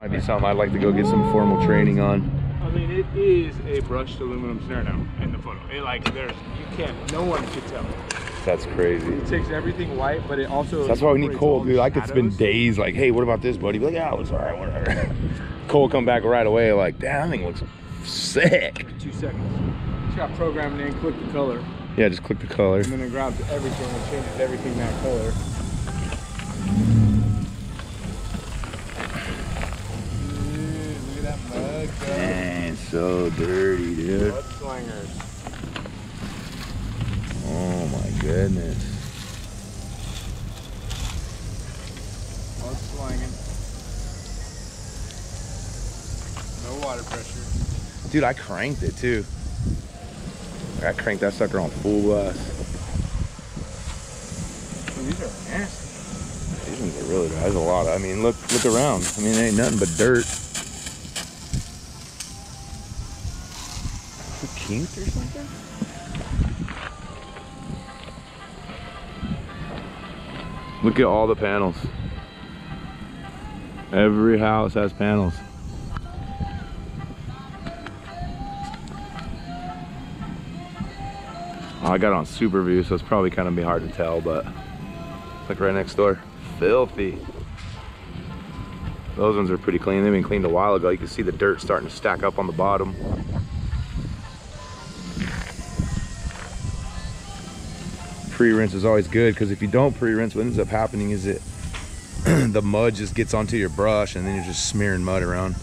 Might be something I'd like to go get some formal training on. I mean, it is a brushed aluminum snare now in the photo. It like there's you can't, no one could tell. That's crazy. It takes everything white, but it also. That's why we need Cole, dude. I could spend days like, hey, what about this, buddy? Be like, yeah, it looks all right, whatever. Cole come back right away, like, damn, that thing looks sick. Two seconds. Just got programmed in, click the color, Yeah, just click the color. and then it grabs everything and changes everything that color. That mug, bro. Man, so dirty, dude. Mud slingers. Oh my goodness. Mud slinging. No water pressure. Dude, I cranked it too. I cranked that sucker on full blast. Dude, these are nasty. These ones are really. There's a lot. Of, I mean, look, look around. I mean, it ain't nothing but dirt. Is it kinked or something? Look at all the panels. Every house has panels. I got on super view, so it's probably kind of be hard to tell, but like right next door. Filthy. Those ones are pretty clean. They've been cleaned a while ago. You can see the dirt starting to stack up on the bottom. Pre-rinse is always good because if you don't pre-rinse, what ends up happening is it the mud just gets onto your brush and then you're just smearing mud around.